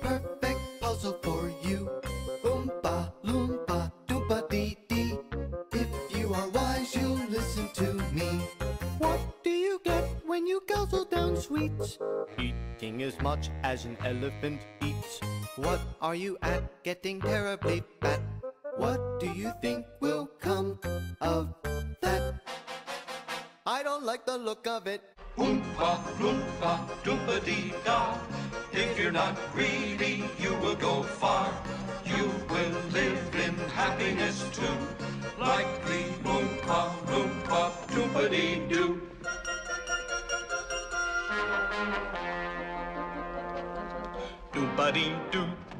perfect puzzle for you. Oompa loompa doompa dee dee. If you are wise, you'll listen to me. What do you get when you guzzle down sweets? Eating as much as an elephant eats. What are you at? Getting terribly fat. What do you think will come of that? I don't like the look of it. Oompa, loompa, doompa dee not greedy, you will go far. You will live in happiness too, like the Oompa Loompa Doopity Doo. Doopity Doo.